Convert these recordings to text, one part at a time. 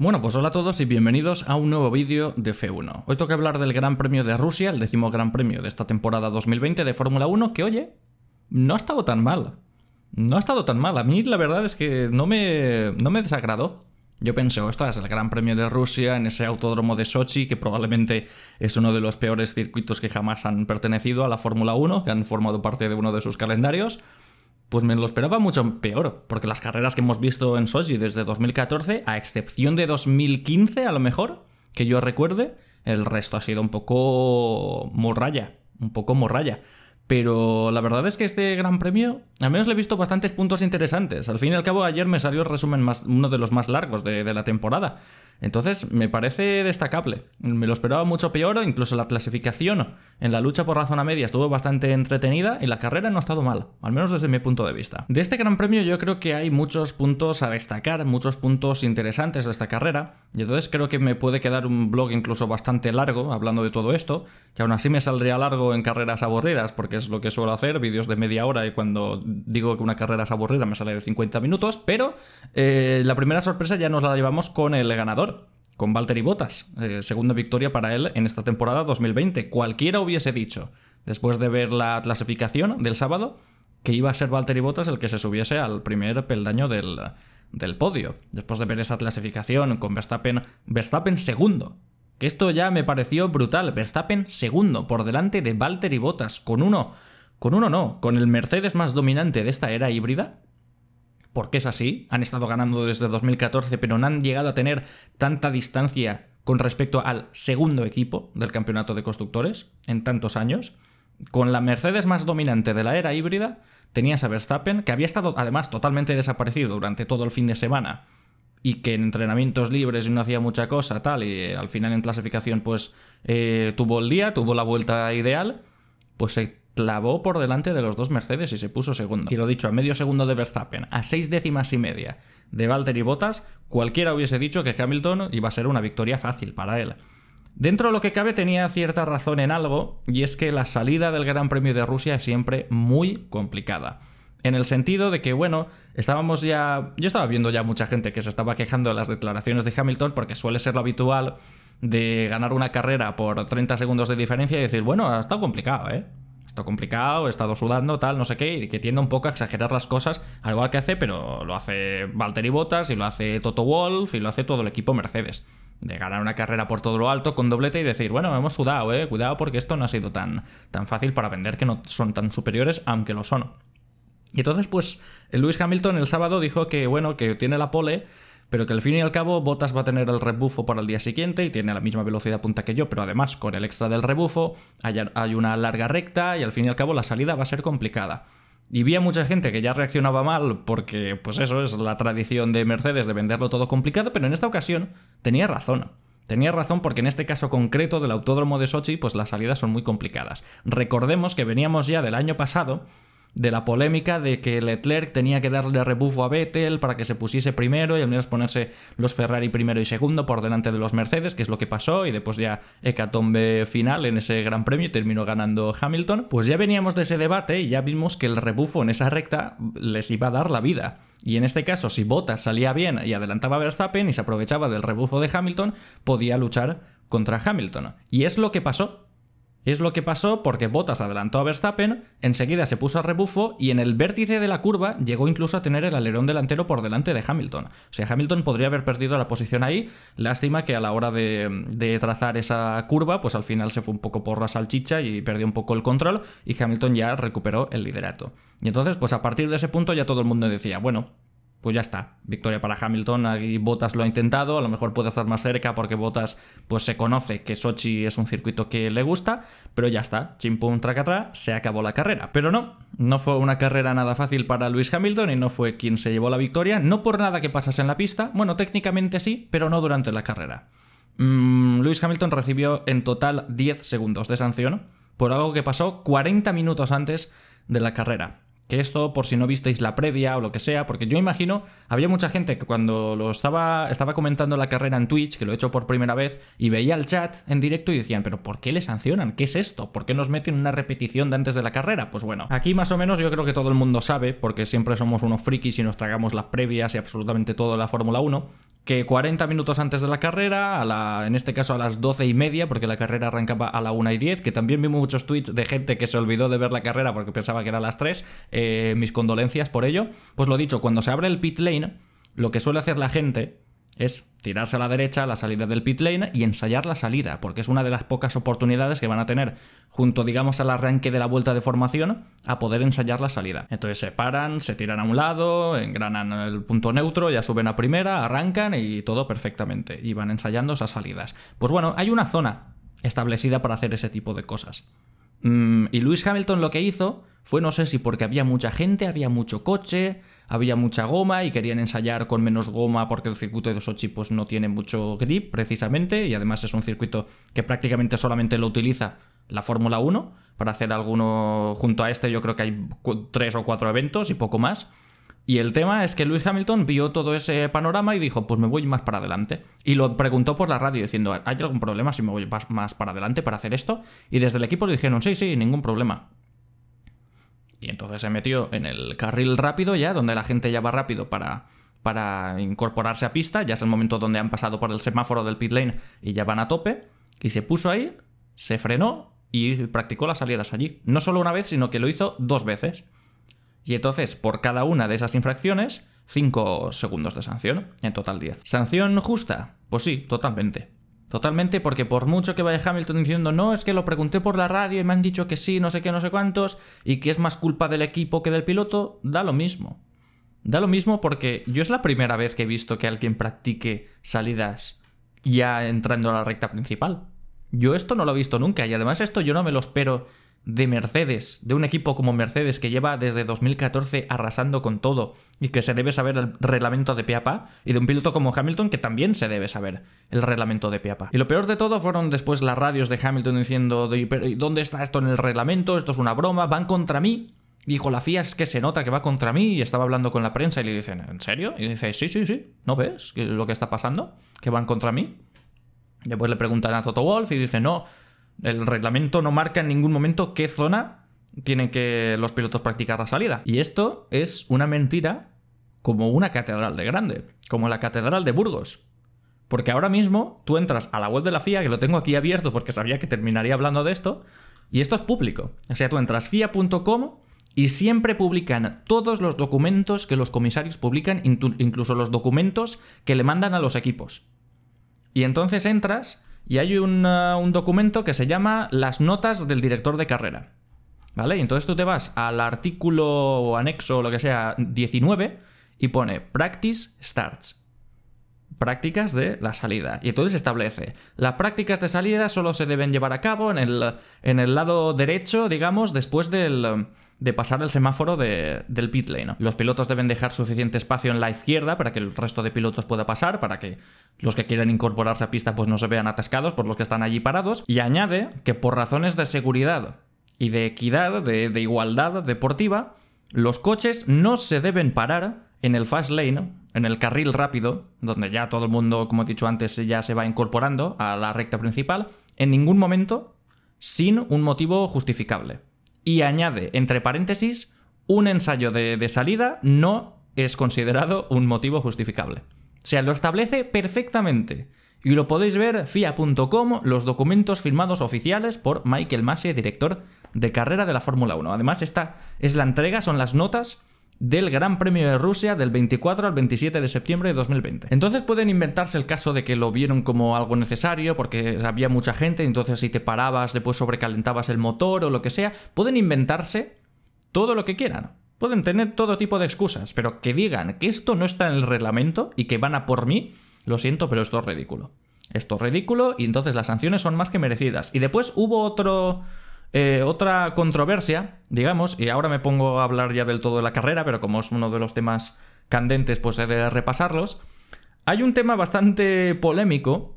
Bueno, pues hola a todos y bienvenidos a un nuevo vídeo de F1. Hoy toca hablar del Gran Premio de Rusia, el décimo Gran Premio de esta temporada 2020 de Fórmula 1, que oye, no ha estado tan mal. No ha estado tan mal. A mí la verdad es que no me, no me desagradó. Yo pensé, esto es el Gran Premio de Rusia en ese autódromo de Sochi, que probablemente es uno de los peores circuitos que jamás han pertenecido a la Fórmula 1, que han formado parte de uno de sus calendarios pues me lo esperaba mucho peor, porque las carreras que hemos visto en Sochi desde 2014, a excepción de 2015 a lo mejor, que yo recuerde, el resto ha sido un poco morralla, un poco morralla. Pero la verdad es que este gran premio, al menos le he visto bastantes puntos interesantes. Al fin y al cabo, ayer me salió el resumen más, uno de los más largos de, de la temporada. Entonces, me parece destacable. Me lo esperaba mucho peor, incluso la clasificación en la lucha por la zona media estuvo bastante entretenida y la carrera no ha estado mal, al menos desde mi punto de vista. De este Gran Premio yo creo que hay muchos puntos a destacar, muchos puntos interesantes de esta carrera, y entonces creo que me puede quedar un blog incluso bastante largo hablando de todo esto, que aún así me saldría largo en carreras aburridas, porque es lo que suelo hacer, vídeos de media hora y cuando digo que una carrera es aburrida me sale de 50 minutos, pero eh, la primera sorpresa ya nos la llevamos con el ganador con Valtteri Bottas. Eh, segunda victoria para él en esta temporada 2020. Cualquiera hubiese dicho, después de ver la clasificación del sábado, que iba a ser Valtteri Bottas el que se subiese al primer peldaño del, del podio. Después de ver esa clasificación con Verstappen, Verstappen segundo. Que esto ya me pareció brutal. Verstappen segundo, por delante de Valtteri Bottas, con uno, con uno no, con el Mercedes más dominante de esta era híbrida, porque es así, han estado ganando desde 2014, pero no han llegado a tener tanta distancia con respecto al segundo equipo del campeonato de constructores en tantos años. Con la Mercedes más dominante de la era híbrida, tenías a Verstappen, que había estado además totalmente desaparecido durante todo el fin de semana y que en entrenamientos libres no hacía mucha cosa, tal, y al final en clasificación pues eh, tuvo el día, tuvo la vuelta ideal, pues se clavó por delante de los dos Mercedes y se puso segundo. Y lo dicho, a medio segundo de Verstappen, a seis décimas y media de Valtteri Bottas, cualquiera hubiese dicho que Hamilton iba a ser una victoria fácil para él. Dentro de lo que cabe tenía cierta razón en algo, y es que la salida del Gran Premio de Rusia es siempre muy complicada. En el sentido de que, bueno, estábamos ya... Yo estaba viendo ya mucha gente que se estaba quejando de las declaraciones de Hamilton porque suele ser lo habitual de ganar una carrera por 30 segundos de diferencia y decir, bueno, ha estado complicado, ¿eh? Está complicado, he estado sudando, tal, no sé qué, y que tiende un poco a exagerar las cosas, al igual que hace, pero lo hace Valtteri Bottas y lo hace Toto Wolf y lo hace todo el equipo Mercedes. De ganar una carrera por todo lo alto con doblete y decir, bueno, hemos sudado, eh, cuidado porque esto no ha sido tan, tan fácil para vender que no son tan superiores, aunque lo son. Y entonces, pues, Lewis Hamilton el sábado dijo que, bueno, que tiene la pole pero que al fin y al cabo Bottas va a tener el rebufo para el día siguiente y tiene la misma velocidad punta que yo, pero además con el extra del rebufo hay, una larga recta y al fin y al cabo la salida va a ser complicada. Y vi a mucha gente que ya reaccionaba mal porque, pues eso es la tradición de Mercedes de venderlo todo complicado, pero en esta ocasión tenía razón. Tenía razón porque en este caso concreto del autódromo de Sochi, pues las salidas son muy complicadas. Recordemos que veníamos ya del año pasado de la polémica de que Leclerc tenía que darle rebufo a Vettel para que se pusiese primero y al menos ponerse los Ferrari primero y segundo por delante de los Mercedes, que es lo que pasó, y después ya hecatombe final en ese gran premio y terminó ganando Hamilton. Pues ya veníamos de ese debate y ya vimos que el rebufo en esa recta les iba a dar la vida. Y en este caso, si Bottas salía bien y adelantaba a Verstappen y se aprovechaba del rebufo de Hamilton, podía luchar contra Hamilton. Y es lo que pasó. Es lo que pasó porque Bottas adelantó a Verstappen, enseguida se puso a rebufo y en el vértice de la curva llegó incluso a tener el alerón delantero por delante de Hamilton. O sea, Hamilton podría haber perdido la posición ahí. Lástima que a la hora de, trazar esa curva, pues al final se fue un poco por la salchicha y perdió un poco el control y Hamilton ya recuperó el liderato. Y entonces, pues a partir de ese punto ya todo el mundo decía, bueno, pues ya está. Victoria para Hamilton, aquí Bottas lo ha intentado, a lo mejor puede estar más cerca porque Bottas pues se conoce que Sochi es un circuito que le gusta, pero ya está, chimpum tracatra, se acabó la carrera. Pero no, no fue una carrera nada fácil para Lewis Hamilton y no fue quien se llevó la victoria, no por nada que pasase en la pista, bueno, técnicamente sí, pero no durante la carrera. Mm, Lewis Hamilton recibió en total 10 segundos de sanción por algo que pasó 40 minutos antes de la carrera. Que esto, por si no visteis la previa o lo que sea, porque yo imagino, había mucha gente que cuando lo estaba, estaba comentando la carrera en Twitch, que lo he hecho por primera vez, y veía el chat en directo y decían, pero ¿por qué le sancionan? ¿Qué es esto? ¿Por qué nos meten una repetición de antes de la carrera? Pues bueno, aquí más o menos yo creo que todo el mundo sabe, porque siempre somos unos frikis y nos tragamos las previas y absolutamente todo la Fórmula 1, que 40 minutos antes de la carrera, en este caso a las 12 y media, porque la carrera arrancaba a la 1 y 10, que también vi muchos tweets de gente que se olvidó de ver la carrera porque pensaba que era a las 3, eh, mis condolencias por ello. Pues lo dicho, cuando se abre el pit lane, lo que suele hacer la gente es tirarse a la derecha la salida del pit lane y ensayar la salida, porque es una de las pocas oportunidades que van a tener junto, digamos, al arranque de la vuelta de formación a poder ensayar la salida. Entonces se paran, se tiran a un lado, engranan el punto neutro, ya suben a primera, arrancan y todo perfectamente, y van ensayando esas salidas. Pues bueno, hay una zona establecida para hacer ese tipo de cosas. Mm, y Lewis Hamilton lo que hizo fue, no sé si porque había mucha gente, había mucho coche, había mucha goma y querían ensayar con menos goma porque el circuito de Sochi pues, no tiene mucho grip precisamente y además es un circuito que prácticamente solamente lo utiliza la Fórmula 1 para hacer alguno junto a este yo creo que hay tres o cuatro eventos y poco más. Y el tema es que Lewis Hamilton vio todo ese panorama y dijo, pues me voy más para adelante. Y lo preguntó por la radio diciendo, ¿hay algún problema si me voy más para adelante para hacer esto? Y desde el equipo le dijeron, sí, sí, ningún problema. Y entonces se metió en el carril rápido ya, donde la gente ya va rápido para, para incorporarse a pista, ya es el momento donde han pasado por el semáforo del pit lane y ya van a tope, y se puso ahí, se frenó y practicó las salidas allí. No solo una vez, sino que lo hizo dos veces. Y entonces, por cada una de esas infracciones, 5 segundos de sanción, en total 10. ¿Sanción justa? Pues sí, totalmente. Totalmente, porque por mucho que vaya Hamilton diciendo, no, es que lo pregunté por la radio y me han dicho que sí, no sé qué, no sé cuántos, y que es más culpa del equipo que del piloto, da lo mismo. Da lo mismo porque yo es la primera vez que he visto que alguien practique salidas ya entrando a la recta principal. Yo esto no lo he visto nunca y además esto yo no me lo espero de Mercedes, de un equipo como Mercedes que lleva desde 2014 arrasando con todo y que se debe saber el reglamento de Piapa, y de un piloto como Hamilton que también se debe saber el reglamento de Piapa. Y lo peor de todo fueron después las radios de Hamilton diciendo, ¿dónde está esto en el reglamento? Esto es una broma, van contra mí. Dijo, la FIA es que se nota que va contra mí y estaba hablando con la prensa y le dicen, ¿en serio? Y dice, sí, sí, sí, ¿no ves lo que está pasando? ¿Que van contra mí? Después le preguntan a Toto Wolf y dice, no, el reglamento no marca en ningún momento qué zona tienen que los pilotos practicar la salida. Y esto es una mentira como una catedral de grande, como la catedral de Burgos. Porque ahora mismo tú entras a la web de la FIA, que lo tengo aquí abierto porque sabía que terminaría hablando de esto, y esto es público. O sea, tú entras FIA.com y siempre publican todos los documentos que los comisarios publican, incluso los documentos que le mandan a los equipos. Y entonces entras y hay un documento que se llama las notas del director de carrera. ¿Vale? Y entonces tú te vas al artículo o anexo o lo que sea 19 y pone Practice Starts. Prácticas de la salida. Y entonces establece, las prácticas de salida solo se deben llevar a cabo en el, en el lado derecho, digamos, después del, de pasar el semáforo del pit lane. Los pilotos deben dejar suficiente espacio en la izquierda para que el resto de pilotos pueda pasar, para que los que quieran incorporarse a pista pues no se vean atascados por los que están allí parados. Y añade que por razones de seguridad y de equidad, de igualdad deportiva, los coches no se deben parar en el fast lane, en el carril rápido, donde ya todo el mundo, como he dicho antes, ya se va incorporando a la recta principal, en ningún momento sin un motivo justificable y añade, entre paréntesis, un ensayo de, salida no es considerado un motivo justificable. O sea, lo establece perfectamente. Y lo podéis ver FIA.com, los documentos firmados oficiales por Michael Masi, director de carrera de la Fórmula 1. Además, esta es la entrega, son las notas del Gran Premio de Rusia del 24 al 27 de septiembre de 2020. Entonces pueden inventarse el caso de que lo vieron como algo necesario porque había mucha gente, entonces si te parabas después sobrecalentabas el motor o lo que sea, pueden inventarse todo lo que quieran. Pueden tener todo tipo de excusas, pero que digan que esto no está en el reglamento y que van a por mí, lo siento, pero esto es ridículo. Esto es ridículo y entonces las sanciones son más que merecidas. Y después hubo otro eh, otra controversia, digamos, y ahora me pongo a hablar ya del todo de la carrera, pero como es uno de los temas candentes, pues he de repasarlos. Hay un tema bastante polémico,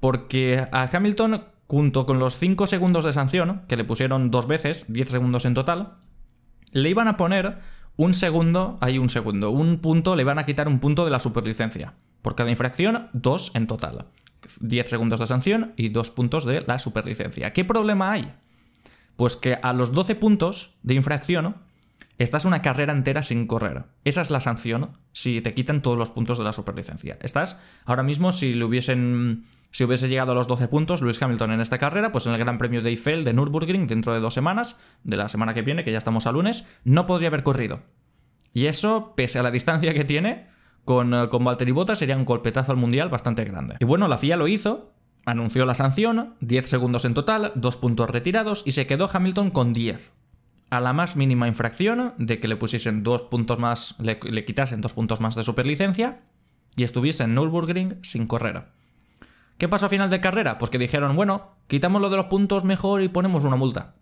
porque a Hamilton, junto con los 5 segundos de sanción, que le pusieron dos veces, 10 segundos en total, le iban a poner un segundo, hay un segundo, un punto, le van a quitar un punto de la superlicencia. Por cada infracción, dos en total. 10 segundos de sanción y dos puntos de la superlicencia. ¿Qué problema hay? Pues que a los 12 puntos de infracción, estás una carrera entera sin correr. Esa es la sanción si te quitan todos los puntos de la superlicencia. Estás ahora mismo, si le hubiesen. Si hubiese llegado a los 12 puntos Lewis Hamilton en esta carrera, pues en el Gran Premio de Eiffel de Nürburgring, dentro de dos semanas, de la semana que viene, que ya estamos a lunes, no podría haber corrido. Y eso, pese a la distancia que tiene, con, eh, con Valtteri Bottas sería un golpetazo al mundial bastante grande. Y bueno, la FIA lo hizo, anunció la sanción, 10 segundos en total, 2 puntos retirados y se quedó Hamilton con 10. A la más mínima infracción de que le pusiesen dos puntos más, le, quitasen dos puntos más de superlicencia y estuviese en Nürburgring sin correr. ¿Qué pasó a final de carrera? Pues que dijeron, bueno, quitamos lo de los puntos mejor y ponemos una multa.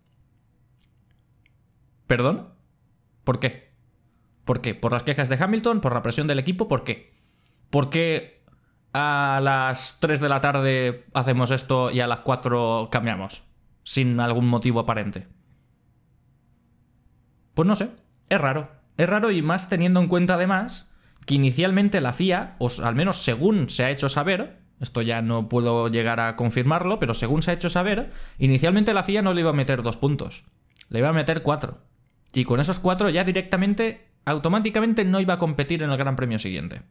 ¿Perdón? ¿Por qué? ¿Por qué? ¿Por las quejas de Hamilton? ¿Por la presión del equipo? ¿Por qué? ¿Por qué a las 3 de la tarde hacemos esto y a las 4 cambiamos? Sin algún motivo aparente. Pues no sé, es raro. Es raro y más teniendo en cuenta además que inicialmente la FIA, o al menos según se ha hecho saber, esto ya no puedo llegar a confirmarlo, pero según se ha hecho saber, inicialmente la FIA no le iba a meter dos puntos, le iba a meter cuatro. Y con esos cuatro ya directamente automáticamente no iba a competir en el Gran Premio siguiente.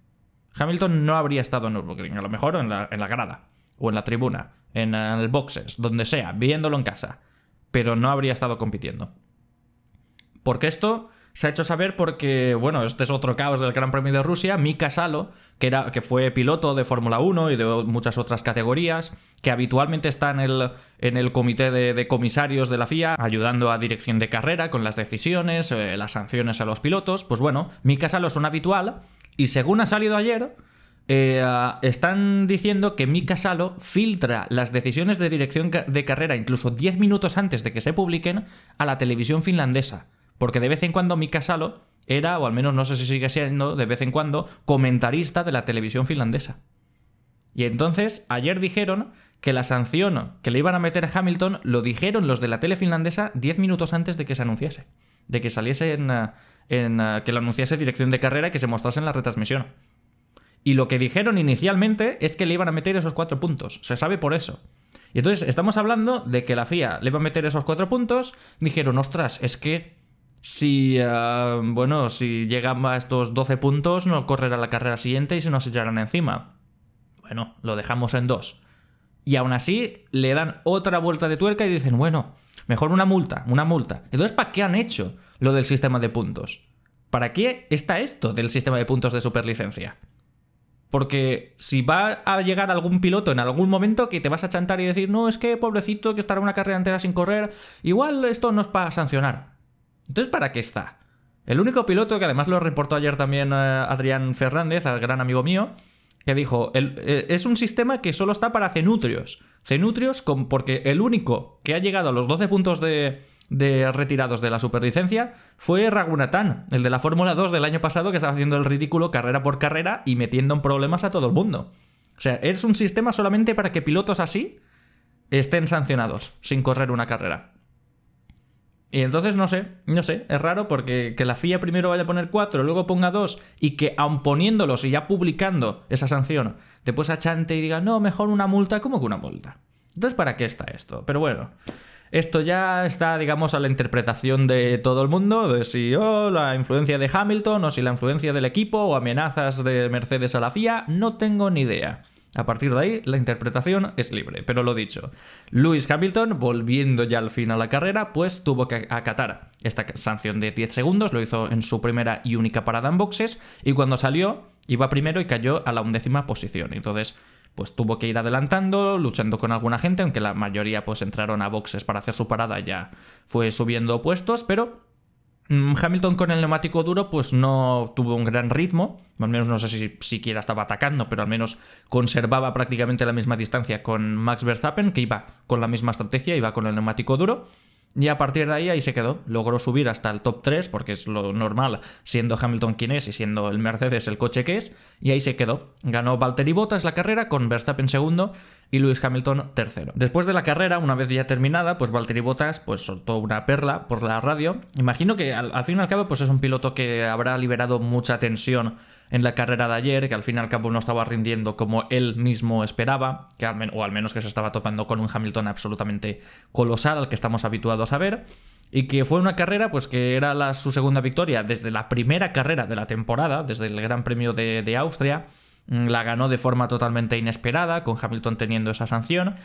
Hamilton no habría estado en Nürburgring, a lo mejor en la, en la grada, o en la tribuna, en el boxes, donde sea, viéndolo en casa, pero no habría estado compitiendo. Porque esto se ha hecho saber porque, bueno, este es otro caos del Gran Premio de Rusia. Mika Salo, que, era, que fue piloto de Fórmula 1 y de muchas otras categorías, que habitualmente está en el, en el comité de, comisarios de la FIA, ayudando a dirección de carrera con las decisiones, eh, las sanciones a los pilotos. Pues bueno, Mika Salo es un habitual y según ha salido ayer, eh, están diciendo que Mika Salo filtra las decisiones de dirección de carrera incluso 10 minutos antes de que se publiquen a la televisión finlandesa. Porque de vez en cuando Mika Salo era, o al menos no sé si sigue siendo, de vez en cuando, comentarista de la televisión finlandesa. Y entonces, ayer dijeron que la sanción que le iban a meter a Hamilton lo dijeron los de la tele finlandesa 10 minutos antes de que se anunciase. De que saliese en, eh, eh, que lo anunciase dirección de carrera y que se mostrase en la retransmisión. Y lo que dijeron inicialmente es que le iban a meter esos cuatro puntos. Se sabe por eso. Y entonces estamos hablando de que la FIA le iba a meter esos cuatro puntos. Dijeron, ostras, es que si, eh, bueno, si llegan a estos 12 puntos, no correrá la carrera siguiente y se nos echarán encima. Bueno, lo dejamos en dos. Y aún así le dan otra vuelta de tuerca y dicen, bueno, mejor una multa, una multa. Entonces, ¿para qué han hecho lo del sistema de puntos? ¿Para qué está esto del sistema de puntos de superlicencia? Porque si va a llegar algún piloto en algún momento que te vas a chantar y decir, no, es que pobrecito que estará una carrera entera sin correr, igual esto no es para sancionar. Entonces, ¿para qué está? El único piloto, que además lo reportó ayer también eh, Adrián Fernández, al gran amigo mío, que dijo, eh, es un sistema que solo está para cenutrios. Cenutrios porque el único que ha llegado a los 12 puntos de, de retirados de la superlicencia fue Ragunatán, el de la Fórmula 2 del año pasado que estaba haciendo el ridículo carrera por carrera y metiendo en problemas a todo el mundo. O sea, es un sistema solamente para que pilotos así estén sancionados sin correr una carrera. Y entonces no sé, no sé, es raro porque que la FIA primero vaya a poner 4, luego ponga 2 y que aun poniéndolos y ya publicando esa sanción, después achante y diga, no, mejor una multa, ¿cómo que una multa? Entonces, ¿para qué está esto? Pero bueno, esto ya está, digamos, a la interpretación de todo el mundo, de si oh, la influencia de Hamilton o si la influencia del equipo o amenazas de Mercedes a la FIA, no tengo ni idea. A partir de ahí, la interpretación es libre, pero lo dicho, Lewis Hamilton, volviendo ya al fin a la carrera, pues tuvo que acatar esta sanción de 10 segundos, lo hizo en su primera y única parada en boxes, y cuando salió, iba primero y cayó a la undécima posición. Entonces, pues tuvo que ir adelantando, luchando con alguna gente, aunque la mayoría pues entraron a boxes para hacer su parada ya fue subiendo puestos, pero Mm, Hamilton con el neumático duro pues no tuvo un gran ritmo, al menos no sé si siquiera estaba atacando, pero al menos conservaba prácticamente la misma distancia con Max Verstappen, que iba con la misma estrategia, iba con el neumático duro. Y a partir de ahí ahí se quedó. Logró subir hasta el top 3, porque es lo normal, siendo Hamilton quien es y siendo el Mercedes el coche que es. Y ahí se quedó. Ganó Valtteri Bottas la carrera con Verstappen segundo y Lewis Hamilton tercero. Después de la carrera, una vez ya terminada, pues Valtteri Bottas pues soltó una perla por la radio. Imagino que al, al fin y al cabo pues es un piloto que habrá liberado mucha tensión en la carrera de ayer, que al fin y al cabo no estaba rindiendo como él mismo esperaba, que o al menos que se estaba topando con un Hamilton absolutamente colosal al que estamos habituados a ver. y que fue una carrera pues que era su segunda victoria desde la primera carrera de la temporada, desde el Gran Premio de, Austria. Mm, la ganó de forma totalmente inesperada, con Hamilton teniendo esa sanción.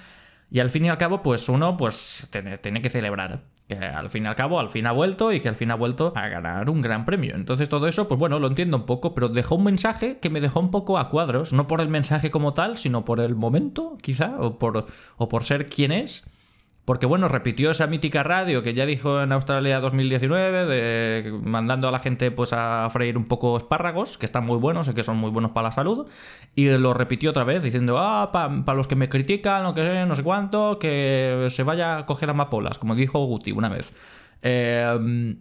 Y al fin y al cabo, pues uno pues tiene, que celebrar. Que al fin y al cabo, al fin ha vuelto y que al fin ha vuelto a ganar un gran premio. Entonces todo eso, pues bueno, lo entiendo un poco, pero dejó un mensaje que me dejó un poco a cuadros. No por el mensaje como tal, sino por el momento, quizá, o por, o por ser quien es. Porque bueno, repitió esa mítica radio que ya dijo en Australia 2019, de, mandando a la gente pues a freír un poco espárragos, que están muy buenos y que son muy buenos para la salud, y lo repitió otra vez diciendo, ah, para los que me critican o que sé, no sé cuánto, que se vaya a coger amapolas, como dijo Guti una vez. Eh,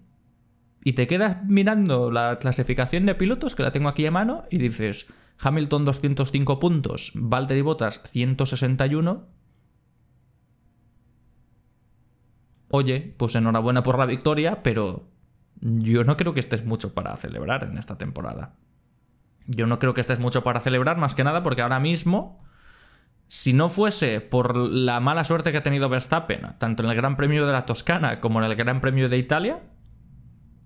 y te quedas mirando la clasificación de pilotos, que la tengo aquí a mano, y dices, Hamilton 205 puntos, Valtteri Bottas 161, oye, pues enhorabuena por la victoria, pero yo no creo que estés mucho para celebrar en esta temporada. Yo no creo que estés mucho para celebrar, más que nada porque ahora mismo, si no fuese por la mala suerte que ha tenido Verstappen, tanto en el Gran Premio de la Toscana como en el Gran Premio de Italia,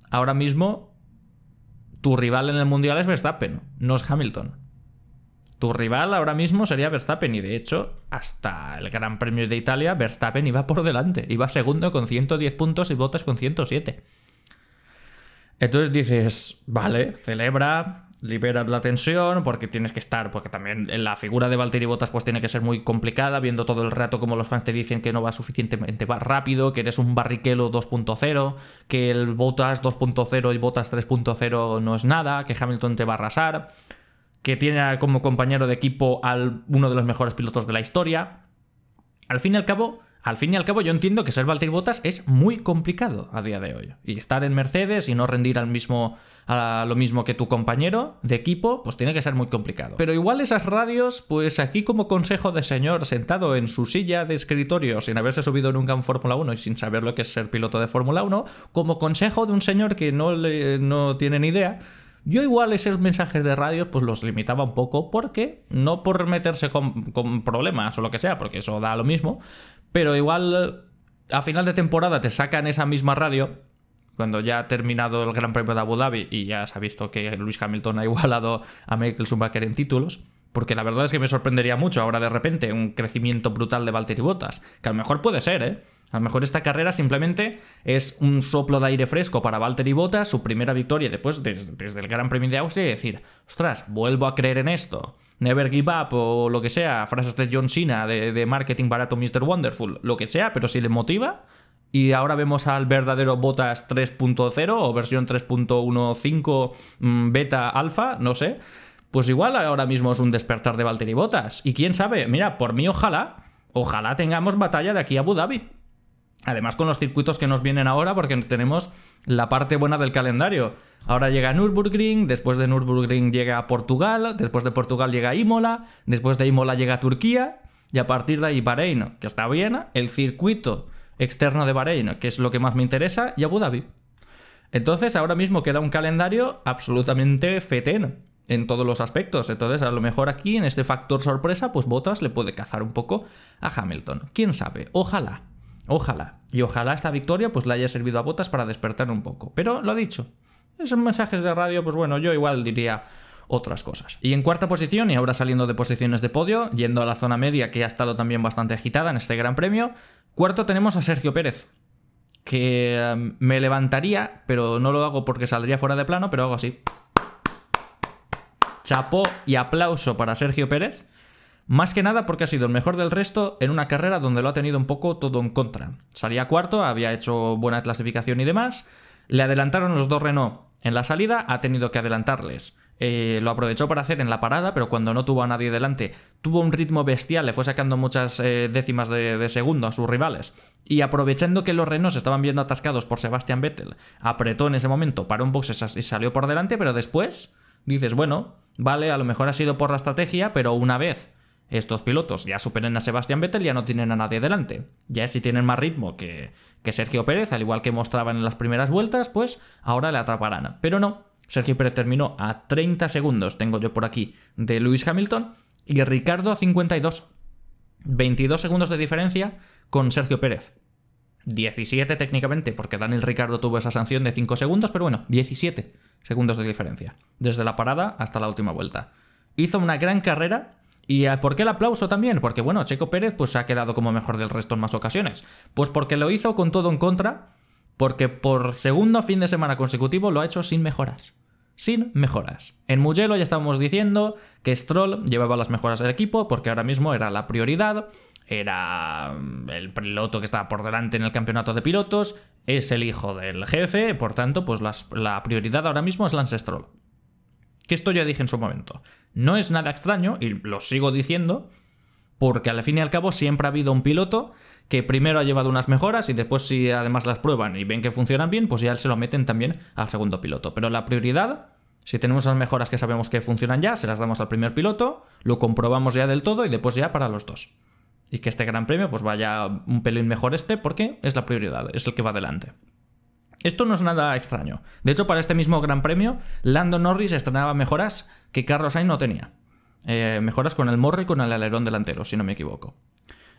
ahora mismo tu rival en el Mundial es Verstappen, no es Hamilton. Tu rival ahora mismo sería Verstappen y de hecho hasta el Gran Premio de Italia Verstappen iba por delante, iba segundo con 110 puntos y Bottas con 107. Entonces dices, vale, celebra, liberas la tensión porque tienes que estar, porque también la figura de Valtteri Bottas pues tiene que ser muy complicada, viendo todo el rato como los fans te dicen que no va suficientemente rápido, que eres un barriquelo 2.0, que el Bottas 2.0 y Bottas 3.0 no es nada, que Hamilton te va a arrasar que tiene como compañero de equipo al uno de los mejores pilotos de la historia. Al fin y al cabo, al fin y al cabo yo entiendo que ser Valtteri Bottas es muy complicado a día de hoy. Y estar en Mercedes y no rendir al mismo a lo mismo que tu compañero de equipo, pues tiene que ser muy complicado. Pero igual esas radios, pues aquí como consejo de señor sentado en su silla de escritorio sin haberse subido nunca en Fórmula 1 y sin saber lo que es ser piloto de Fórmula 1, como consejo de un señor que no, le, no tiene ni idea, yo igual esos mensajes de radio pues los limitaba un poco porque no por meterse con, problemas o lo que sea, porque eso da lo mismo, pero igual a final de temporada te sacan esa misma radio cuando ya ha terminado el Gran Premio de Abu Dhabi y ya se ha visto que Luis Hamilton ha igualado a Michael Schumacher en títulos, porque la verdad es que me sorprendería mucho ahora de repente un crecimiento brutal de Valtteri Bottas, que a lo mejor puede ser, ¿eh? A lo mejor esta carrera simplemente es un soplo de aire fresco para Valtteri Bottas, su primera victoria después desde, el Gran Premio de Austria y decir, ostras, vuelvo a creer en esto. Never give up o lo que sea, frases de John Cena de, marketing barato Mr. Wonderful, lo que sea, pero si le motiva. Y ahora vemos al verdadero Bottas 3.0 o versión 3.15 mm, beta alfa, no sé. Pues igual ahora mismo es un despertar de Valtteri Bottas. Y quién sabe, mira, por mí ojalá, ojalá tengamos batalla de aquí a Abu Dhabi. Además con los circuitos que nos vienen ahora porque tenemos la parte buena del calendario. Ahora llega Nürburgring, después de Nürburgring llega Portugal, después de Portugal llega Imola, después de Imola llega Turquía y a partir de ahí Bahrein, que está bien, el circuito externo de Bahrein, que es lo que más me interesa, y Abu Dhabi. Entonces ahora mismo queda un calendario absolutamente fetén en todos los aspectos. Entonces, a lo mejor aquí, en este factor sorpresa, pues Bottas le puede cazar un poco a Hamilton. ¿Quién sabe? Ojalá. Ojalá. Y ojalá esta victoria pues le haya servido a Botas para despertar un poco. Pero lo dicho, esos mensajes de radio, pues bueno, yo igual diría otras cosas. Y en cuarta posición, y ahora saliendo de posiciones de podio, yendo a la zona media que ha estado también bastante agitada en este Gran Premio, cuarto tenemos a Sergio Pérez, que em, me levantaría, pero no lo hago porque saldría fuera de plano, pero hago así. Chapó y aplauso para Sergio Pérez, más que nada porque ha sido el mejor del resto en una carrera donde lo ha tenido un poco todo en contra. Salía cuarto, había hecho buena clasificación y demás. Le adelantaron los dos Renault en la salida, ha tenido que adelantarles. Eh, lo aprovechó para hacer en la parada, pero cuando no tuvo a nadie delante, tuvo un ritmo bestial, le fue sacando muchas eh, décimas de, segundo a sus rivales. Y aprovechando que los Renault estaban viendo atascados por Sebastian Vettel, apretó en ese momento, paró un box y salió por delante, pero después dices, bueno, vale, a lo mejor ha sido por la estrategia, pero una vez estos pilotos ya superen a Sebastián Vettel, ya no tienen a nadie delante. Ya si tienen más ritmo que, que Sergio Pérez, al igual que mostraban en las primeras vueltas, pues ahora le atraparán. Pero no, Sergio Pérez terminó a 30 segundos, tengo yo por aquí, de Lewis Hamilton, y Ricardo a 52. 22 segundos de diferencia con Sergio Pérez. 17 técnicamente, porque Daniel Ricardo tuvo esa sanción de 5 segundos, pero bueno, 17 segundos de diferencia, desde la parada hasta la última vuelta. Hizo una gran carrera. ¿Y por qué el aplauso también? Porque bueno, Checo Pérez pues ha quedado como mejor del resto en más ocasiones. Pues porque lo hizo con todo en contra, porque por segundo fin de semana consecutivo lo ha hecho sin mejoras. Sin mejoras. En Mugello ya estábamos diciendo que Stroll llevaba las mejoras del equipo porque ahora mismo era la prioridad era mm, el piloto que estaba por delante en el campeonato de pilotos, es el hijo del jefe, por tanto, pues la prioridad ahora mismo es Lance Stroll. Que esto ya dije en su momento. No es nada extraño, y lo sigo diciendo, porque al fin y al cabo siempre ha habido un piloto que primero ha llevado unas mejoras y después si además las prueban y ven que funcionan bien, pues ya se lo meten también al segundo piloto. Pero la prioridad, si tenemos las mejoras que sabemos que funcionan ya, se las damos al primer piloto, lo comprobamos ya del todo y después ya para los dos y que este gran premio pues vaya un pelín mejor este porque es la prioridad, es el que va adelante. Esto no es nada extraño. De hecho, para este mismo gran premio, Lando Norris estrenaba mejoras que Carlos Sainz no tenía. Eh, mejoras con el morro y con el alerón delantero, si no me equivoco.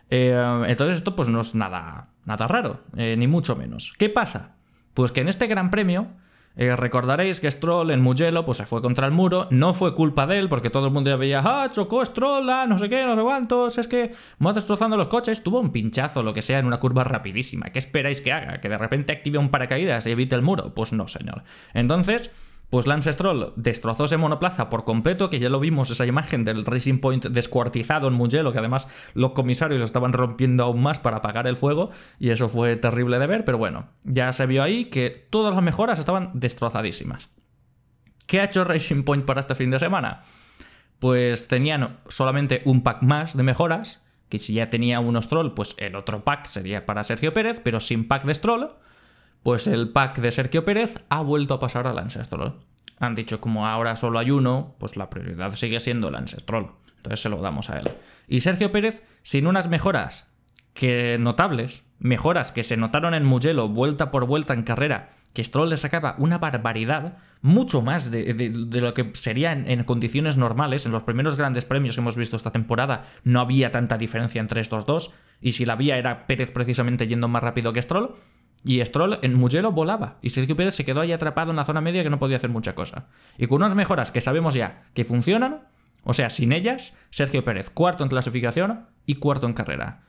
Eh, entonces esto pues no es nada, nada raro, eh, ni mucho menos. ¿Qué pasa? Pues que en este gran premio eh, recordaréis que Stroll en Mugello pues, se fue contra el muro, no fue culpa de él porque todo el mundo ya veía, ah, chocó Stroll, ah, no sé qué, no sé cuántos, es que va destrozando los coches, tuvo un pinchazo, lo que sea, en una curva rapidísima. ¿Qué esperáis que haga? ¿Que de repente active un paracaídas y evite el muro? Pues no, señor. Entonces, pues Lance Stroll destrozó ese monoplaza por completo, que ya lo vimos, esa imagen del Racing Point descuartizado en Mugello, que además los comisarios estaban rompiendo aún más para apagar el fuego, y eso fue terrible de ver, pero bueno, ya se vio ahí que todas las mejoras estaban destrozadísimas. ¿Qué ha hecho Racing Point para este fin de semana? Pues tenían solamente un pack más de mejoras, que si ya tenía uno Stroll, pues el otro pack sería para Sergio Pérez, pero sin pack de Stroll pues el pack de Sergio Pérez ha vuelto a pasar al Ancestral. Han dicho como ahora solo hay uno, pues la prioridad sigue siendo el Ancestral. Entonces se lo damos a él. Y Sergio Pérez, sin unas mejoras que notables, mejoras que se notaron en Mugello vuelta por vuelta en carrera, que Stroll le sacaba una barbaridad, mucho más de, lo que sería en, en, condiciones normales. En los primeros grandes premios que hemos visto esta temporada no había tanta diferencia entre estos dos, y si la había era Pérez precisamente yendo más rápido que Stroll. Y Stroll en Mugello volaba. Y Sergio Pérez se quedó ahí atrapado en la zona media que no podía hacer mucha cosa. Y con unas mejoras que sabemos ya que funcionan, o sea, sin ellas, Sergio Pérez cuarto en clasificación y cuarto en carrera.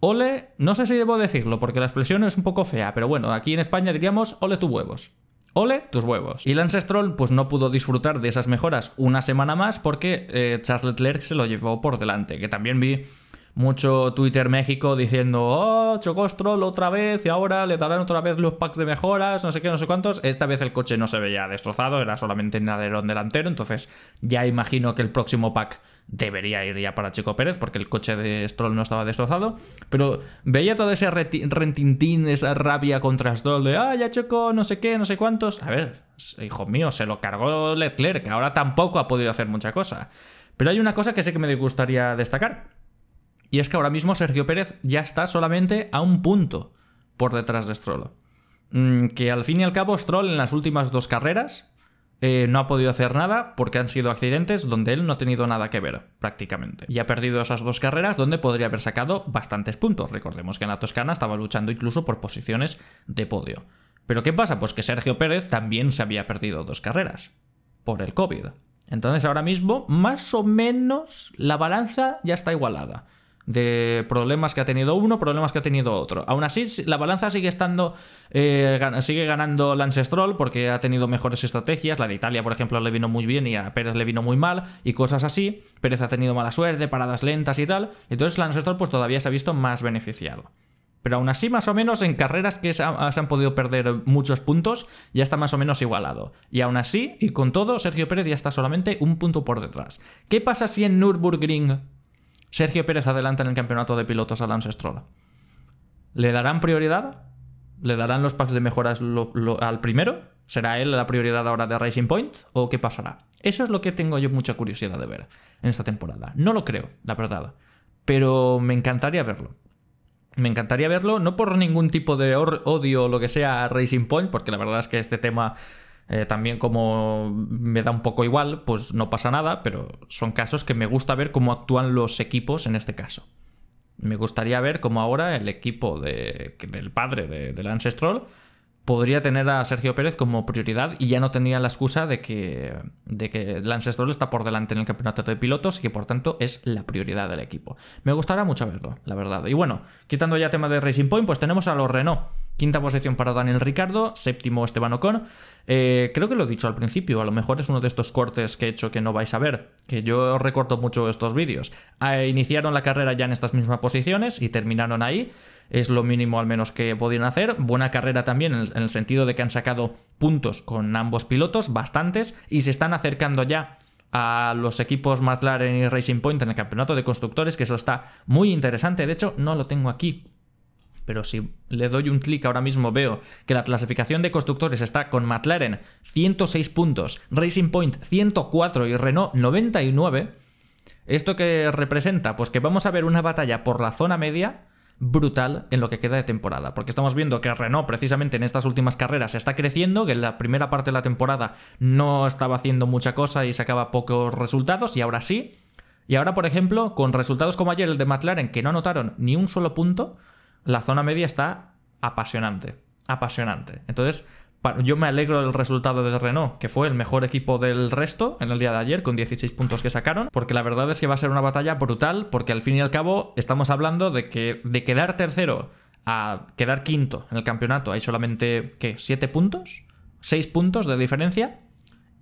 Ole, no sé si debo decirlo porque la expresión es un poco fea, pero bueno, aquí en España diríamos ole tus huevos. Ole tus huevos. Y Lance Stroll pues no pudo disfrutar de esas mejoras una semana más porque eh, Charles Leclerc se lo llevó por delante, que también vi mucho Twitter México diciendo, oh, chocó Stroll otra vez y ahora le darán otra vez los packs de mejoras, no sé qué, no sé cuántos. Esta vez el coche no se veía destrozado, era solamente en alerón delantero, entonces ya imagino que el próximo pack debería ir ya para Chico Pérez porque el coche de Stroll no estaba destrozado. Pero veía todo ese rentintín, esa rabia contra Stroll de, ah, ya chocó, no sé qué, no sé cuántos. A ver, hijo mío, se lo cargó Leclerc, ahora tampoco ha podido hacer mucha cosa. Pero hay una cosa que sé que me gustaría destacar. Y es que ahora mismo Sergio Pérez ya está solamente a un punto por detrás de Stroll. Mm, que al fin y al cabo Stroll en las últimas dos carreras eh, no ha podido hacer nada porque han sido accidentes donde él no ha tenido nada que ver, prácticamente. Y ha perdido esas dos carreras donde podría haber sacado bastantes puntos. Recordemos que en la Toscana estaba luchando incluso por posiciones de podio. Pero ¿qué pasa? Pues que Sergio Pérez también se había perdido dos carreras por el COVID. Entonces ahora mismo, más o menos, la balanza ya está igualada de problemas que ha tenido uno, problemas que ha tenido otro. Aún así, la balanza sigue estando, eh, sigue ganando Lance Stroll porque ha tenido mejores estrategias. La de Italia, por ejemplo, le vino muy bien y a Pérez le vino muy mal y cosas así. Pérez ha tenido mala suerte, paradas lentas y tal. Entonces Lance Stroll pues todavía se ha visto más beneficiado. Pero aún así, más o menos, en carreras que se, han podido perder muchos puntos, ya está más o menos igualado. Y aún así, y con todo, Sergio Pérez ya está solamente un punto por detrás. ¿Qué pasa si en Nürburgring Sergio Pérez adelanta en el campeonato de pilotos a Lance Stroll. ¿Le darán prioridad? ¿Le darán los packs de mejoras al primero? ¿Será él la prioridad ahora de Racing Point? ¿O qué pasará? Eso es lo que tengo yo mucha curiosidad de ver en esta temporada. No lo creo, la verdad. Pero me encantaría verlo. Me encantaría verlo, no por ningún tipo de odio o lo que sea a Racing Point, porque la verdad es que este tema eh, también como me da un poco igual, pues no pasa nada, pero son casos que me gusta ver cómo actúan los equipos en este caso. Me gustaría ver cómo ahora el equipo de, del padre de, del Lance Stroll podría tener a Sergio Pérez como prioridad y ya no tenía la excusa de que, de que Lance Stroll está por delante en el campeonato de pilotos y que por tanto es la prioridad del equipo. Me gustaría mucho verlo, la verdad. Y bueno, quitando ya tema de Racing Point, pues tenemos a los Renault. Quinta posición para Daniel Ricardo, séptimo Esteban Ocon. Eh, creo que lo he dicho al principio, a lo mejor es uno de estos cortes que he hecho que no vais a ver, que yo recorto mucho estos vídeos. Ah, iniciaron la carrera ya en estas mismas posiciones y terminaron ahí es lo mínimo al menos que podían hacer. Buena carrera también en el, sentido de que han sacado puntos con ambos pilotos, bastantes, y se están acercando ya a los equipos McLaren y Racing Point en el campeonato de constructores, que eso está muy interesante. De hecho, no lo tengo aquí. Pero si le doy un clic ahora mismo veo que la clasificación de constructores está con McLaren 106 puntos, Racing Point 104 y Renault 99. ¿Esto qué representa? Pues que vamos a ver una batalla por la zona media brutal en lo que queda de temporada, porque estamos viendo que Renault precisamente en estas últimas carreras está creciendo, que en la primera parte de la temporada no estaba haciendo mucha cosa y sacaba pocos resultados, y ahora sí. Y ahora, por ejemplo, con resultados como ayer el de McLaren, que no anotaron ni un solo punto, la zona media está apasionante. Apasionante. Entonces, yo me alegro del resultado de Renault, que fue el mejor equipo del resto en el día de ayer, con 16 puntos que sacaron, porque la verdad es que va a ser una batalla brutal, porque al fin y al cabo estamos hablando de que de quedar tercero a quedar quinto en el campeonato hay solamente, ¿qué? ¿7 puntos? ¿6 puntos de diferencia?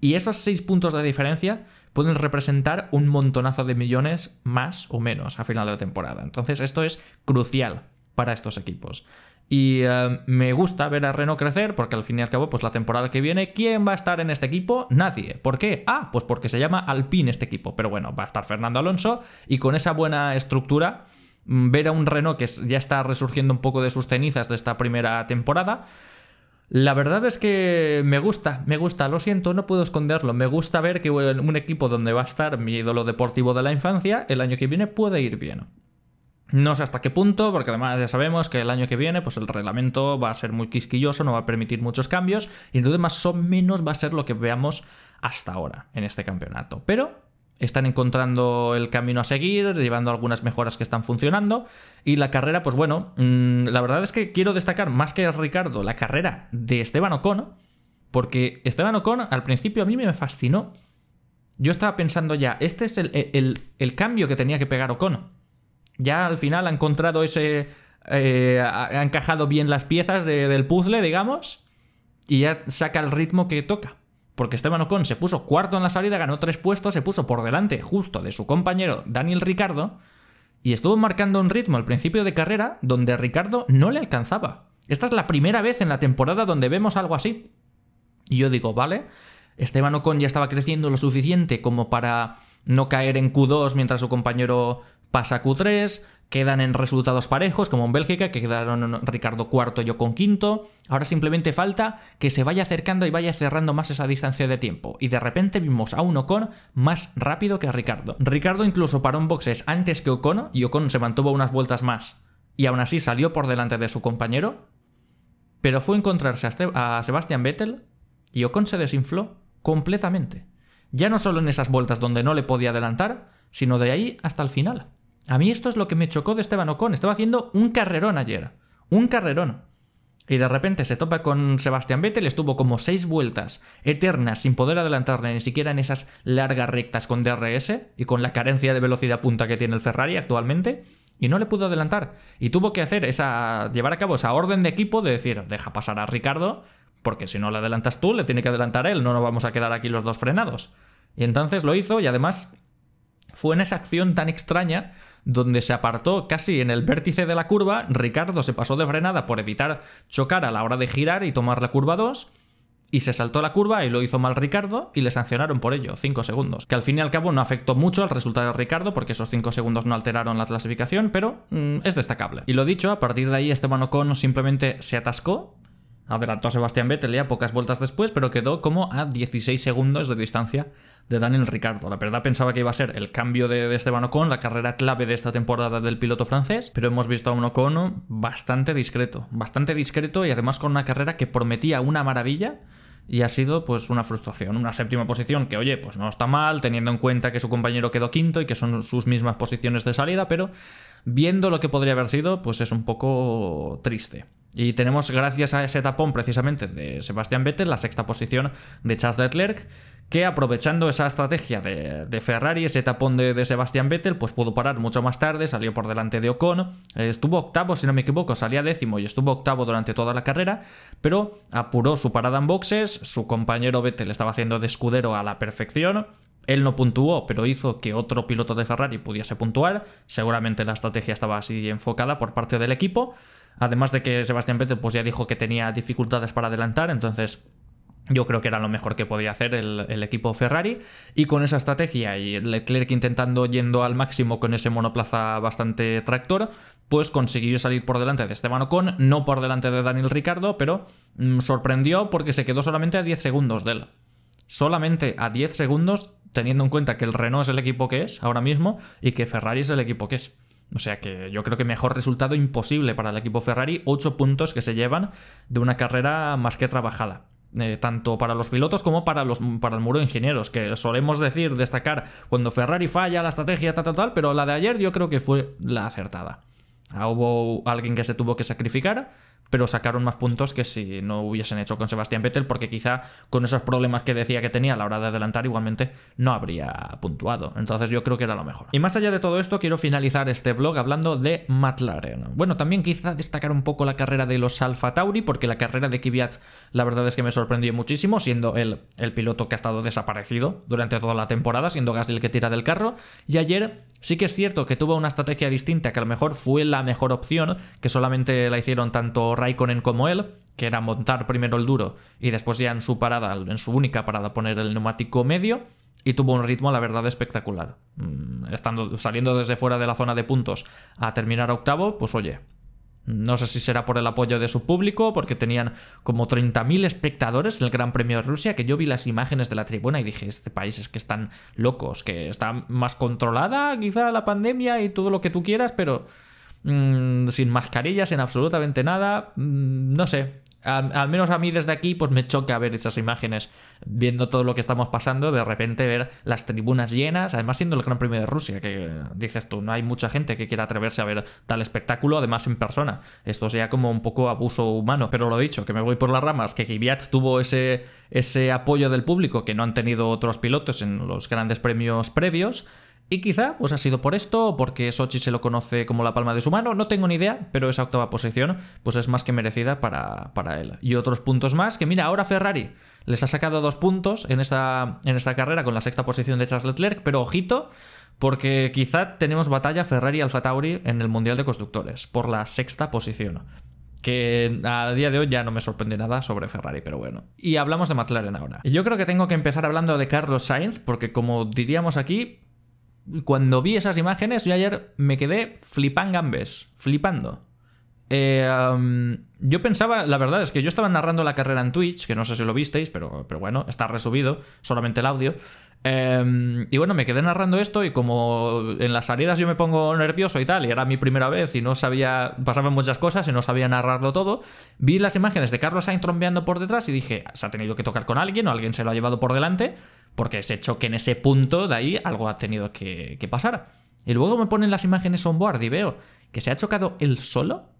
Y esos 6 puntos de diferencia pueden representar un montonazo de millones más o menos a final de temporada. Entonces esto es crucial para estos equipos. Y eh, me gusta ver a Renault crecer porque al fin y al cabo, pues la temporada que viene, ¿quién va a estar en este equipo? Nadie. ¿Por qué? Ah, pues porque se llama Alpine este equipo. Pero bueno, va a estar Fernando Alonso y con esa buena estructura, mm, ver a un Renault que ya está resurgiendo un poco de sus cenizas de esta primera temporada. La verdad es que me gusta, me gusta, lo siento, no puedo esconderlo. Me gusta ver que un equipo donde va a estar mi ídolo deportivo de la infancia, el año que viene puede ir bien. No sé hasta qué punto, porque además ya sabemos que el año que viene pues el reglamento va a ser muy quisquilloso, no va a permitir muchos cambios, y entonces más o menos va a ser lo que veamos hasta ahora en este campeonato. Pero están encontrando el camino a seguir, llevando algunas mejoras que están funcionando, y la carrera, pues bueno, mm, la verdad es que quiero destacar más que Ricardo la carrera de Esteban Ocon, porque Esteban Ocon al principio a mí me fascinó. Yo estaba pensando ya, este es el, el cambio que tenía que pegar Ocon ya al final ha encontrado ese... Eh, ha encajado bien las piezas del puzzle, digamos, y ya saca el ritmo que toca. Porque Esteban Ocon se puso cuarto en la salida, ganó tres puestos, se puso por delante justo de su compañero Daniel Ricardo, y estuvo marcando un ritmo al principio de carrera donde Ricardo no le alcanzaba. Esta es la primera vez en la temporada donde vemos algo así. Y yo digo, vale, Esteban Ocon ya estaba creciendo lo suficiente como para no caer en Q2 mientras su compañero pasa Q3, quedan en resultados parejos, como en Bélgica, que quedaron Ricardo cuarto, yo con quinto. Ahora simplemente falta que se vaya acercando y vaya cerrando más esa distancia de tiempo. Y de repente vimos a un Ocon más rápido que a Ricardo. Ricardo incluso paró en boxes antes que Ocon, y Ocon se mantuvo unas vueltas más. Y aún así salió por delante de su compañero. Pero fue encontrarse a, a Sebastian Vettel y Ocon se desinfló completamente. Ya no solo en esas vueltas donde no le podía adelantar, sino de ahí hasta el final. A mí esto es lo que me chocó de Esteban Ocon. Estaba haciendo un carrerón ayer. Un carrerón. Y de repente se topa con Sebastián Vettel, estuvo como seis vueltas eternas sin poder adelantarle ni siquiera en esas largas rectas con DRS y con la carencia de velocidad punta que tiene el Ferrari actualmente, y no le pudo adelantar. Y tuvo que hacer esa. llevar a cabo esa orden de equipo de decir, deja pasar a Ricardo, porque si no le adelantas tú, le tiene que adelantar él, no nos vamos a quedar aquí los dos frenados. Y entonces lo hizo y además fue en esa acción tan extraña donde se apartó casi en el vértice de la curva, Ricardo se pasó de frenada por evitar chocar a la hora de girar y tomar la curva 2, y se saltó la curva y lo hizo mal Ricardo y le sancionaron por ello, 5 segundos. Que al fin y al cabo no afectó mucho al resultado de Ricardo porque esos 5 segundos no alteraron la clasificación, pero mm, es destacable. Y lo dicho, a partir de ahí Esteban Ocon simplemente se atascó, Adelantó a Sebastián Vettel ya pocas vueltas después, pero quedó como a 16 segundos de distancia de Daniel Ricardo. La verdad pensaba que iba a ser el cambio de, Esteban Ocon, la carrera clave de esta temporada del piloto francés, pero hemos visto a un Ocon bastante discreto, bastante discreto y además con una carrera que prometía una maravilla y ha sido pues una frustración, una séptima posición que oye, pues no está mal teniendo en cuenta que su compañero quedó quinto y que son sus mismas posiciones de salida, pero viendo lo que podría haber sido, pues es un poco triste. Y tenemos, gracias a ese tapón precisamente de Sebastián Vettel, la sexta posición de Charles Leclerc, que aprovechando esa estrategia de, Ferrari, ese tapón de, de, Sebastián Vettel, pues pudo parar mucho más tarde, salió por delante de Ocon, estuvo octavo, si no me equivoco, salía décimo y estuvo octavo durante toda la carrera, pero apuró su parada en boxes, su compañero Vettel estaba haciendo de escudero a la perfección, él no puntuó, pero hizo que otro piloto de Ferrari pudiese puntuar. Seguramente la estrategia estaba así enfocada por parte del equipo. Además de que Sebastián Vettel pues ya dijo que tenía dificultades para adelantar, entonces yo creo que era lo mejor que podía hacer el, equipo Ferrari. Y con esa estrategia y Leclerc intentando yendo al máximo con ese monoplaza bastante tractor, pues consiguió salir por delante de Esteban Ocon, no por delante de Daniel Ricardo, pero mm, sorprendió porque se quedó solamente a 10 segundos de él. Solamente a 10 segundos, teniendo en cuenta que el Renault es el equipo que es ahora mismo y que Ferrari es el equipo que es. O sea que yo creo que mejor resultado imposible para el equipo Ferrari, 8 puntos que se llevan de una carrera más que trabajada. Eh, tanto para los pilotos como para, los, para el muro de ingenieros, que solemos decir, destacar cuando Ferrari falla la estrategia, tal, tal, tal, pero la de ayer yo creo que fue la acertada. Ah, hubo alguien que se tuvo que sacrificar, pero sacaron más puntos que si no hubiesen hecho con Sebastián Vettel, porque quizá con esos problemas que decía que tenía a la hora de adelantar, igualmente no habría puntuado. Entonces yo creo que era lo mejor. Y más allá de todo esto, quiero finalizar este blog hablando de McLaren. Bueno, también quizá destacar un poco la carrera de los Alfa Tauri, porque la carrera de Kvyat la verdad es que me sorprendió muchísimo, siendo él el piloto que ha estado desaparecido durante toda la temporada, siendo Gasly el que tira del carro. Y ayer sí que es cierto que tuvo una estrategia distinta, que a lo mejor fue la mejor opción, que solamente la hicieron tanto Raikkonen como él, que era montar primero el duro y después ya en su parada, en su única parada, poner el neumático medio. Y tuvo un ritmo, la verdad, espectacular. Mm, estando, saliendo desde fuera de la zona de puntos a terminar octavo, pues oye, no sé si será por el apoyo de su público, porque tenían como 30.000 espectadores en el Gran Premio de Rusia, que yo vi las imágenes de la tribuna y dije, este país es que están locos, que está más controlada quizá la pandemia y todo lo que tú quieras, pero Mm, sin mascarillas, en absolutamente nada. Mm, no sé. Al, menos a mí desde aquí, pues me choca ver esas imágenes, viendo todo lo que estamos pasando, de repente ver las tribunas llenas, además siendo el Gran Premio de Rusia, que dices tú, no hay mucha gente que quiera atreverse a ver tal espectáculo, además en persona. Esto sea como un poco abuso humano, pero lo dicho, que me voy por las ramas, que Kvyat tuvo ese, ese apoyo del público que no han tenido otros pilotos en los grandes premios previos. Y quizá pues ha sido por esto o porque Sochi se lo conoce como la palma de su mano, no tengo ni idea, pero esa octava posición pues es más que merecida para, para él. Y otros puntos más, que mira, ahora Ferrari les ha sacado dos puntos en esta, en esta carrera con la sexta posición de Charles Leclerc, pero ojito, porque quizá tenemos batalla Ferrari-Alfa Tauri en el Mundial de Constructores, por la sexta posición que a día de hoy ya no me sorprende nada sobre Ferrari, pero bueno. Y hablamos de McLaren ahora. Yo creo que tengo que empezar hablando de Carlos Sainz, porque como diríamos aquí, cuando vi esas imágenes, yo ayer me quedé flipando. Eh, yo pensaba, la verdad es que yo estaba narrando la carrera en Twitch, que no sé si lo visteis, pero, pero bueno, está resubido, solamente el audio. Em, y bueno, me quedé narrando esto y como en las salidas yo me pongo nervioso y tal, y era mi primera vez y no sabía, pasaban muchas cosas y no sabía narrarlo todo, vi las imágenes de Carlos Sainz trompeando por detrás y dije, se ha tenido que tocar con alguien o alguien se lo ha llevado por delante porque ese choque en ese punto de ahí algo ha tenido que, pasar. Y luego me ponen las imágenes on board y veo que se ha chocado él solo.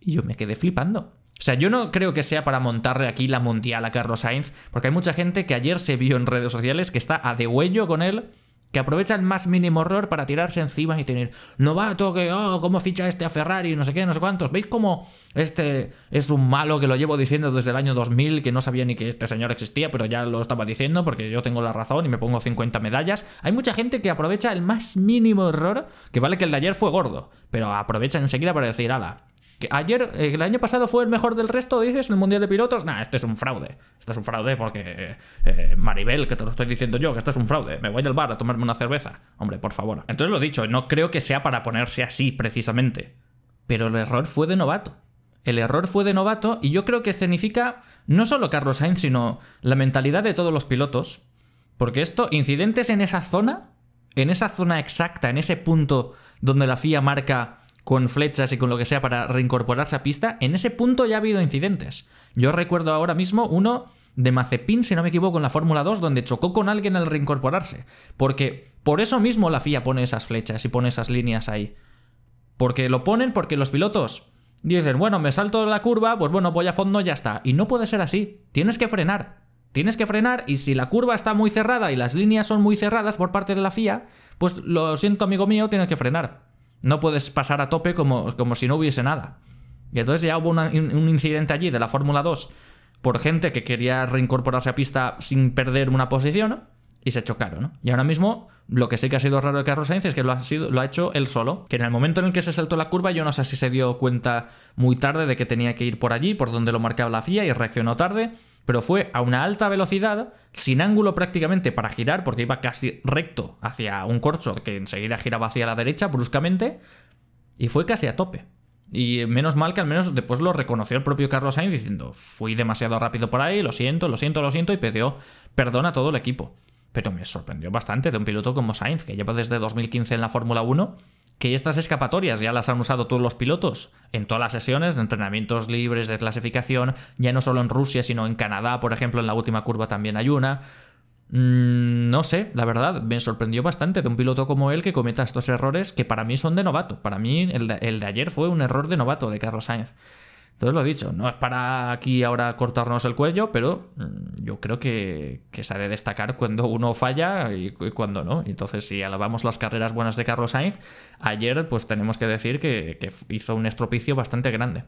Y yo me quedé flipando. O sea, yo no creo que sea para montarle aquí la mundial a Carlos Sainz, porque hay mucha gente que ayer se vio en redes sociales que está a degüello con él que aprovecha el más mínimo error para tirarse encima y tener novato que, oh, cómo ficha este a Ferrari, no sé qué, no sé cuántos. ¿Veis cómo este es un malo que lo llevo diciendo desde el año 2000, que no sabía ni que este señor existía, pero ya lo estaba diciendo porque yo tengo la razón y me pongo 50 medallas? Hay mucha gente que aprovecha el más mínimo error, que vale que el de ayer fue gordo, pero aprovecha enseguida para decir, ala, ayer, eh, el año pasado fue el mejor del resto, dices, en el Mundial de Pilotos. Nah, este es un fraude. Este es un fraude porque eh, Maribel, que te lo estoy diciendo yo, que este es un fraude. Me voy al bar a tomarme una cerveza. Hombre, por favor. Entonces lo dicho, no creo que sea para ponerse así precisamente. Pero el error fue de novato. El error fue de novato y yo creo que escenifica no solo Carlos Sainz, sino la mentalidad de todos los pilotos. Porque esto, incidentes en esa zona, en esa zona exacta, en ese punto donde la FIA marca con flechas y con lo que sea para reincorporarse a pista, en ese punto ya ha habido incidentes. Yo recuerdo ahora mismo uno de Mazepin, si no me equivoco, en la Fórmula 2, donde chocó con alguien al reincorporarse. Porque por eso mismo la FIA pone esas flechas y pone esas líneas ahí. Porque lo ponen porque los pilotos dicen, bueno, me salto la curva, pues bueno, voy a fondo, ya está. Y no puede ser así. Tienes que frenar. Tienes que frenar y si la curva está muy cerrada y las líneas son muy cerradas por parte de la FIA, pues lo siento amigo mío, tienes que frenar. No puedes pasar a tope como, como si no hubiese nada. Y entonces ya hubo un incidente allí de la Fórmula 2 por gente que quería reincorporarse a pista sin perder una posición y se chocaron. Y ahora mismo lo que sí que ha sido raro de Carlos Sainz es que lo ha, sido, lo ha hecho él solo, que en el momento en el que se saltó la curva yo no sé si se dio cuenta muy tarde de que tenía que ir por allí, por donde lo marcaba la FIA y reaccionó tarde, pero fue a una alta velocidad, sin ángulo prácticamente para girar, porque iba casi recto hacia un corcho que enseguida giraba hacia la derecha bruscamente, y fue casi a tope. Y menos mal que al menos después lo reconoció el propio Carlos Sainz diciendo, fui demasiado rápido por ahí, lo siento, lo siento, lo siento, y pidió perdón a todo el equipo. Pero me sorprendió bastante de un piloto como Sainz, que lleva desde 2015 en la Fórmula 1, que estas escapatorias ya las han usado todos los pilotos en todas las sesiones de entrenamientos libres, de clasificación, ya no solo en Rusia, sino en Canadá, por ejemplo, en la última curva también hay una. Mm, no sé, la verdad, me sorprendió bastante de un piloto como él que cometa estos errores que para mí son de novato. Para mí el de, ayer fue un error de novato de Carlos Sainz. Entonces lo he dicho, no es para aquí ahora cortarnos el cuello, pero mm, yo creo que, se ha de destacar cuando uno falla y, cuando no. Entonces, si alabamos las carreras buenas de Carlos Sainz, ayer pues tenemos que decir que, que hizo un estropicio bastante grande.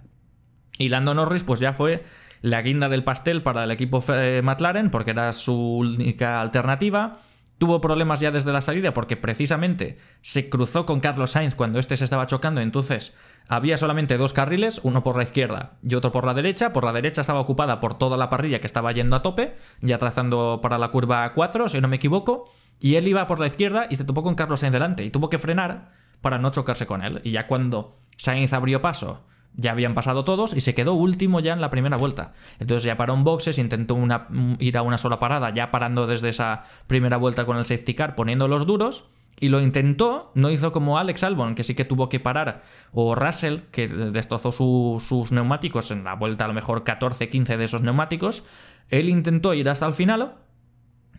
Y Lando Norris pues ya fue la guinda del pastel para el equipo eh, McLaren porque era su única alternativa. Tuvo problemas ya desde la salida porque precisamente se cruzó con Carlos Sainz cuando este se estaba chocando, entonces había solamente dos carriles, uno por la izquierda y otro por la derecha. Por la derecha estaba ocupada por toda la parrilla que estaba yendo a tope, ya trazando para la curva 4, si no me equivoco, y él iba por la izquierda y se topó con Carlos Sainz delante y tuvo que frenar para no chocarse con él. Y ya cuando Sainz abrió paso ya habían pasado todos y se quedó último ya en la primera vuelta. Entonces ya paró en boxes, intentó ir a una sola parada, ya parando desde esa primera vuelta con el safety car, poniendo los duros. Y lo intentó, no hizo como Alex Albon, que sí que tuvo que parar, o Russell, que destrozó sus neumáticos en la vuelta a lo mejor 14-15 de esos neumáticos. Él intentó ir hasta el final,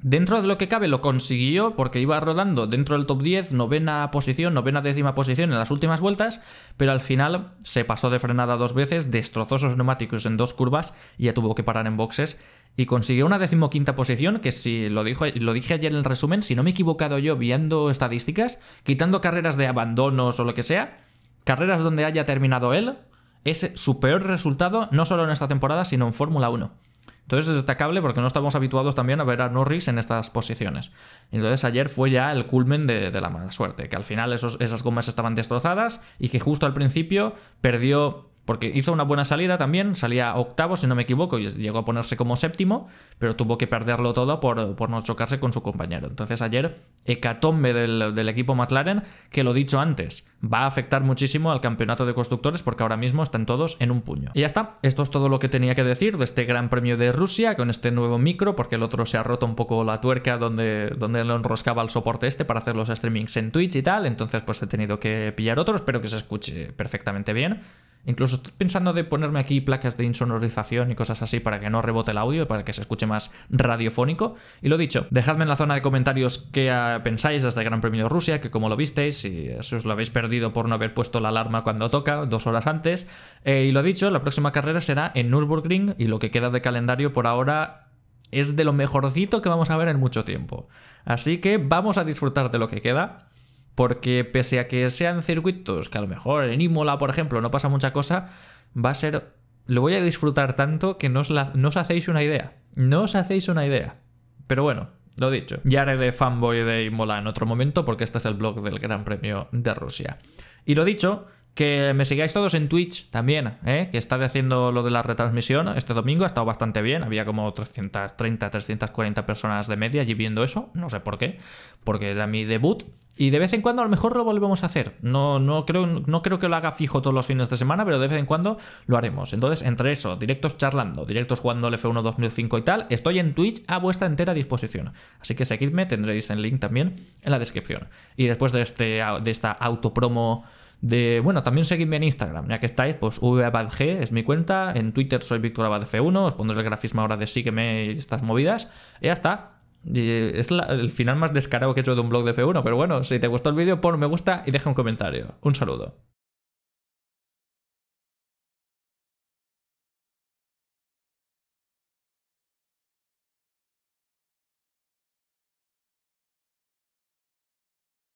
Dentro de lo que cabe lo consiguió porque iba rodando dentro del top 10, novena posición, novena décima posición en las últimas vueltas, pero al final se pasó de frenada dos veces, destrozó sus neumáticos en dos curvas y ya tuvo que parar en boxes y consiguió una decimoquinta posición que si lo, dijo, lo dije ayer en el resumen, si no me he equivocado yo viendo estadísticas, quitando carreras de abandonos o lo que sea, carreras donde haya terminado él, es su peor resultado no solo en esta temporada, sino en Fórmula 1. Entonces es destacable porque no estamos habituados también a ver a Norris en estas posiciones. Entonces ayer fue ya el culmen de, la mala suerte, que al final esas gomas estaban destrozadas y que justo al principio perdió porque hizo una buena salida también, salía octavo si no me equivoco y llegó a ponerse como séptimo, pero tuvo que perderlo todo por, no chocarse con su compañero. Entonces ayer, hecatombe del, del, equipo McLaren, que lo dicho antes, va a afectar muchísimo al campeonato de constructores porque ahora mismo están todos en un puño. Y ya está, esto es todo lo que tenía que decir de este Gran Premio de Rusia con este nuevo micro, porque el otro se ha roto un poco la tuerca donde, donde lo enroscaba el soporte este para hacer los streamings en Twitch y tal, entonces pues he tenido que pillar otro, espero que se escuche perfectamente bien. Incluso estoy pensando de ponerme aquí placas de insonorización y cosas así para que no rebote el audio, para que se escuche más radiofónico. Y lo dicho, dejadme en la zona de comentarios qué ah, pensáis desde el Gran Premio de Rusia, que como lo visteis, si os lo habéis perdido por no haber puesto la alarma cuando toca, dos horas antes. Eh, y lo dicho, la próxima carrera será en Nürburgring y lo que queda de calendario por ahora es de lo mejorcito que vamos a ver en mucho tiempo. Así que vamos a disfrutar de lo que queda porque pese a que sean circuitos que a lo mejor en Imola, por ejemplo, no pasa mucha cosa, va a ser... Lo voy a disfrutar tanto que no os, no os hacéis una idea. No os hacéis una idea. Pero bueno, lo dicho. Ya haré de fanboy de Imola en otro momento porque este es el blog del Gran Premio de Rusia. Y lo dicho, que me sigáis todos en Twitch también, ¿eh? que está haciendo lo de la retransmisión este domingo, ha estado bastante bien, había como 330, 340 personas de media allí viendo eso, no sé por qué, porque era mi debut. Y de vez en cuando a lo mejor lo volvemos a hacer. No, no, creo, no creo que lo haga fijo todos los fines de semana, pero de vez en cuando lo haremos. Entonces, entre eso, directos charlando, directos jugando el F1 2005 y tal, estoy en Twitch a vuestra entera disposición. Así que seguidme, tendréis el link también en la descripción. Y después de, este, de esta autopromo De, bueno, también seguidme en Instagram, ya que estáis, pues vabadg es mi cuenta, en Twitter soy Víctor Abad 1 os pondré el grafismo ahora de sígueme y estas movidas, y ya está. es el final más descarado que he hecho de un blog de F1, pero bueno, si te gustó el vídeo, pon me gusta y deja un comentario. Un saludo.